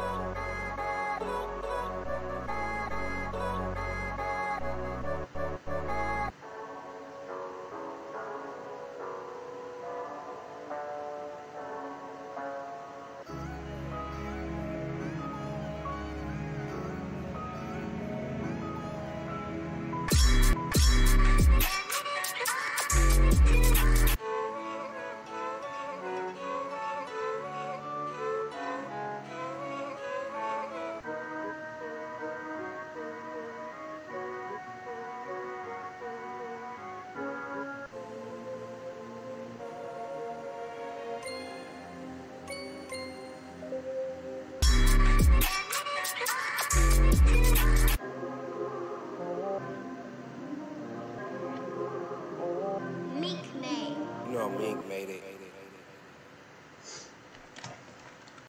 Oh. Mink made it.